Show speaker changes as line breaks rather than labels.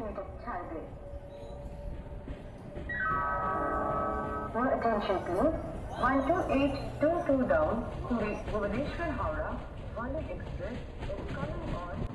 minutes ছাড়বে Your attention please. 12822 down to reach Bhubaneswar Howrah, Valley Express is coming on.